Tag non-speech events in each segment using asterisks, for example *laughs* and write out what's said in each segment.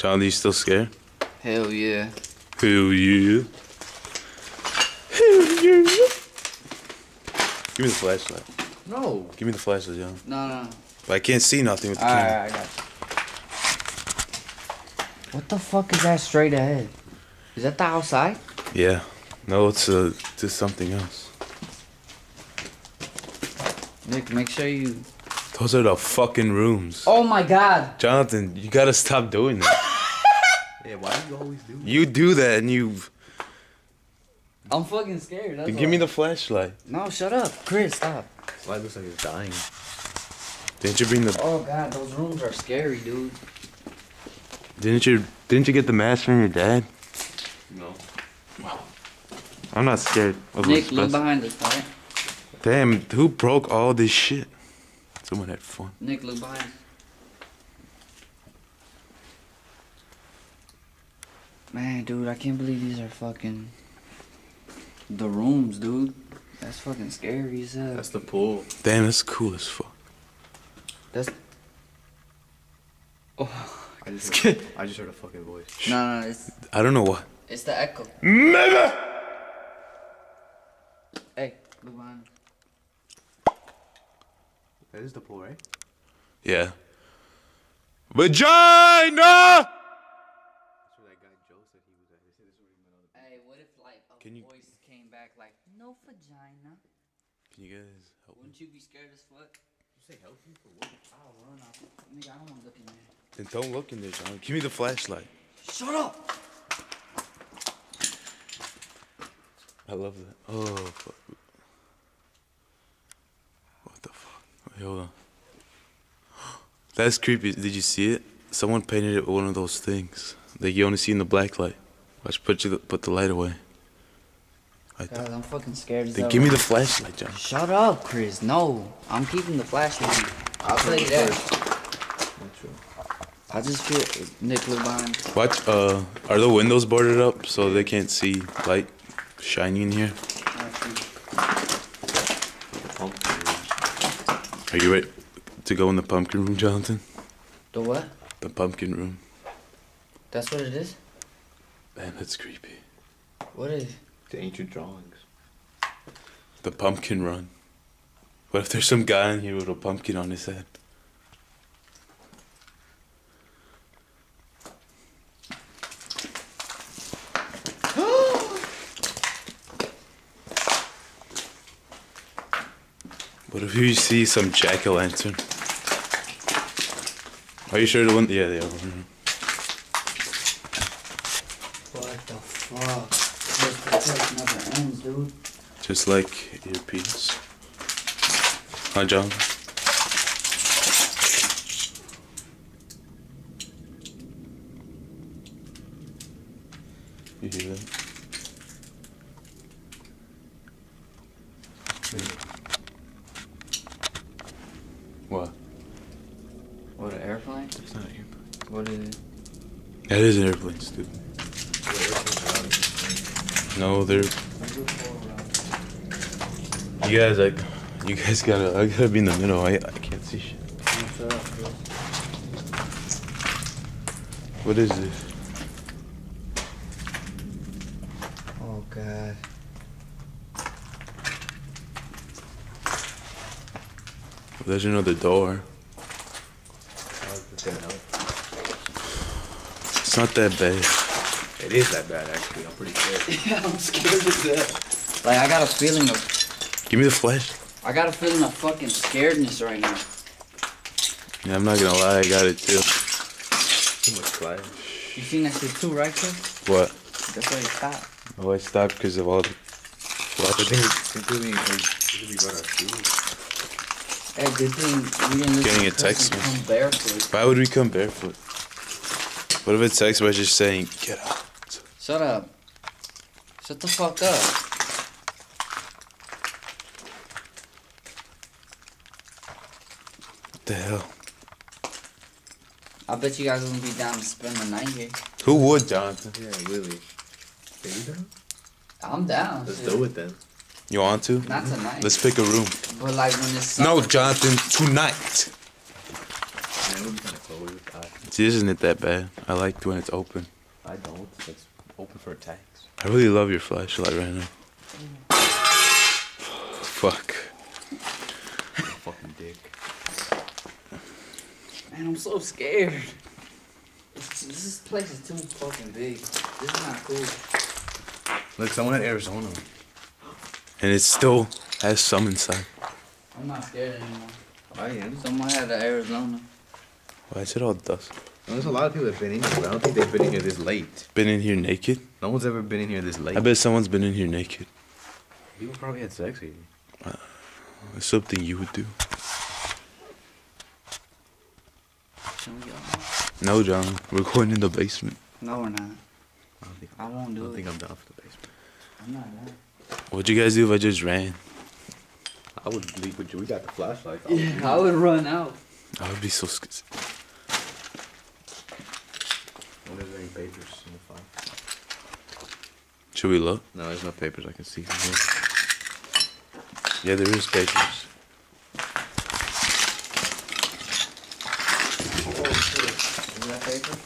John, are you still scared? Hell yeah. Hell yeah. Hell yeah. Give me the flashlight. No. Give me the flashlight, John. No, no. But I can't see nothing with the Alright, camera. I got you. What the fuck is that straight ahead? Is that the outside? Yeah. No, it's uh, just something else. Nick, make sure you. Those are the fucking rooms. Oh my god! Jonathan, you gotta stop doing that. Yeah, why do you always do that? you do that and you've. I'm fucking scared. That's Give me the flashlight. No, shut up. Chris, stop. Why it looks like it's dying? Didn't you bring the? Oh god, those rooms are scary, dude. Didn't you? Didn't you get the mask from your dad? No. I'm not scared of Nick, asbestos. look behind us, right? Damn, who broke all this shit? Someone had fun. Nick, look behind us. Man, dude, I can't believe these are fucking. The rooms, dude. That's fucking scary as hell. That's the pool. Damn, that's cool as fuck. That's. Oh, *laughs* I just heard, I just heard a fucking voice. no, no, it's I don't know what. it's the echo. Mega! Hey, look behind. That is the pool, right? Yeah. Vagina! That's where that guy Joe said he was at. They said this is where he met other Hey, what if like a Can you- voice came back like, no vagina? Can you guys help me? Wouldn't you be scared as fuck? You say help you for what? I'll run off. Nigga, I don't want to look in there. Then don't look in there, John. Give me the flashlight. Shut up! I love that. Oh, fuck. What the fuck? Wait, hold on. *gasps* That's creepy. Did you see it? Someone painted it with one of those things that you only see in the black light. Watch, put, you, put the light away. Right there. God, I'm fucking scared as Then give me the flashlight, John. Shut up, Chris. No, I'm keeping the flashlight. I'll tell you that. I just feel Nick look behind. Watch, uh, are the windows boarded up so they can't see light shining in here? Pump. Are you ready to go in the pumpkin room, Jonathan? The what? The pumpkin room. That's what it is. Man, that's creepy. What is? The ancient drawings. The pumpkin run. What if there's some guy in here with a pumpkin on his head? *gasps* what if you see some jack o' lantern? Are you sure the one? Yeah, they are. What the fuck? This protect never ends, dude. Just like your earpiece. Hi, John? You hear that? What? What an airplane? It's not an airplane. What is it? That is an airplane, stupid. No, they're. You guys, like, you guys gotta. I gotta be in the middle. I, I can't see shit. Shut up, Chris. What is this? Oh god. There's another door. Oh, it's gonna help. It's not that bad. It is that bad, actually. I'm pretty scared. *laughs* yeah, I'm scared as hell. Like I got a feeling of, Give me the flesh. I got a feeling of fucking scaredness right now. Yeah, I'm not gonna lie, I got it too. Too much flash. You seen that shit too, right, Chris? What? That's why you stopped. Oh, I stopped because of all the The flash. thing is, including because we got our shoes. Hey, good thing we didn't listen Getting a text message. barefoot. Why would we come barefoot? What if a text message saying, get out? Shut up. Shut the fuck up. What the hell? I bet you guys wouldn't be down to spend the night here. Who would, Jonathan? Yeah, really. Are you down? I'm down. Let's shit. do it then. You want to? Not tonight. Let's pick a room. But like when it's No, summer- Jonathan, tonight. Man, it would be kind of slowly with. See, isn't it that bad? I like when it's open. I don't. It's open for attacks. I really love your flashlight right now. Fuck. Fucking dick. Man, I'm so scared. This, this place is too fucking big. This is not cool. Look, someone at Arizona. And it still has some inside. I'm not scared anymore. I am. Someone had the Arizona. Why is it all dust? There's a lot of people that have been in here, but I don't think they've been in here this late. Been in here naked? No one's ever been in here this late. I bet someone's been in here naked. people probably had sex here. Uh, it's something you would do. Can we go? No, John. We're going in the basement. No, we're not. I don't think, I won't I do don't it. think I'm down for the basement. I'm not down. What'd you guys do if I just ran? I would leave with you. We got the flashlight. Yeah, I would run out. I would be so scared. What is there any papers in the file? Should we look? No, there's no papers I can see from here. Yeah, there is papers. Paper?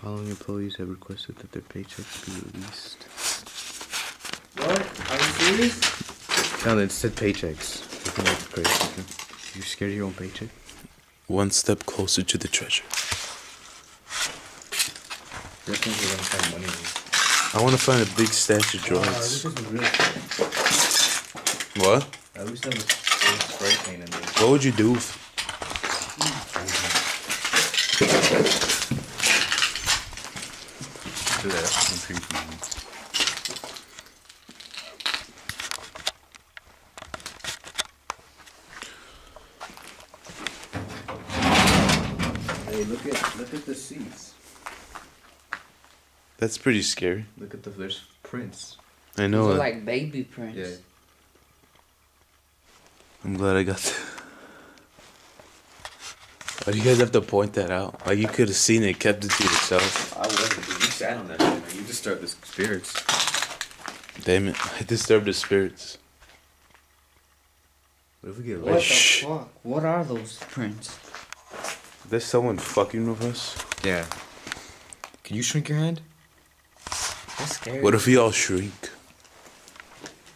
Following employees have requested that their paychecks be released. What? Are you serious? No, it said paychecks. I think that's crazy. You scared of your own paycheck? One step closer to the treasure. Just think you're gonna find money. I want to find a big stash of drugs. What? At least there was, there was spray paint in there. What would you do? If, That's creepy. Hey, look at look at the seats. That's pretty scary. Look at the there's prints. I Those know are like baby prints. Yeah. *laughs* I'm glad I got that. Why do you guys have to point that out? Like you could have seen it, kept it to yourself. I wasn't. Dude. You sat on that shit. Man. You disturbed the spirits. Damn it! *laughs* I disturbed the spirits. What if we get What the Shh. fuck? What are those prints? There's someone fucking with us. Yeah. Can you shrink your hand? That's scary. What if we all shrink?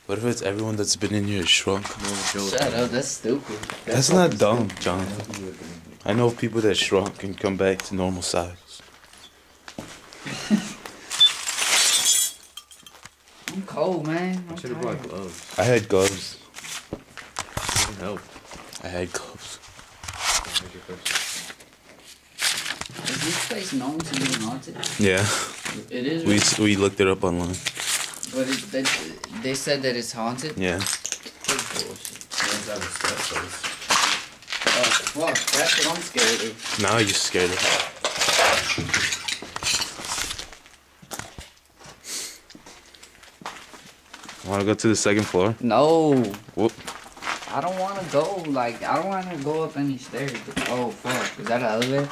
What if it's everyone that's been in here shrunk? No, Joe. Shut up, that's stupid. That's not dumb, John. I know of people that shrunk and come back to normal size. I'm cold, man. I'm I should have brought gloves. I had gloves. Doesn't help. I had gloves. Is this place known to be haunted? Yeah, It is. we we looked it up online. But it, they, they said that it's haunted. Yeah, That's bullshit. Oh fuck, that's what I'm scared of. now you're scared of. Want to go to the second floor? No, Whoop. I don't want to go. Like I don't want to go up any stairs. Oh fuck, is that an elevator?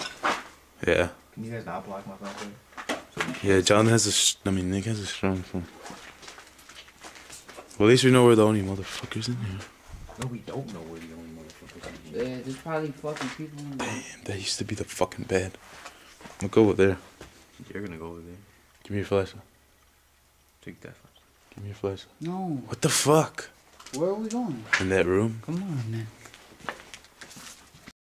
Yeah, Can you guys not block my flashlight? Yeah. John has a. sh- I mean, Nick has a strong phone. Well, at least we know we're the only motherfuckers in here. No, we don't know we're the only motherfuckers in here. Yeah, there's probably fucking people in there. Damn, that used to be the fucking bed. Look over there. You're gonna go over there. Give me your flashlight. Take that flashlight. Give me your flashlight. No, What the fuck? where are we going? In that room? Come on, man.